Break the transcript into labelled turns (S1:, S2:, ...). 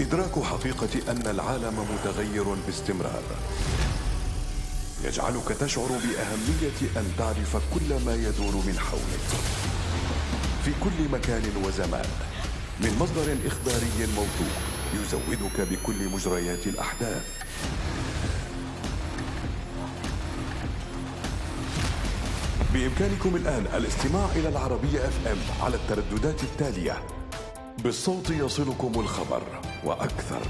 S1: إدراك حقيقة أن العالم متغير باستمرار. يجعلك تشعر بأهمية أن تعرف كل ما يدور من حولك. في كل مكان وزمان من مصدر إخباري موثوق يزودك بكل مجريات الأحداث. بإمكانكم الآن الاستماع إلى العربية اف ام على الترددات التالية. بالصوت يصلكم الخبر وأكثر.